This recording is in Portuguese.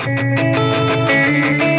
Música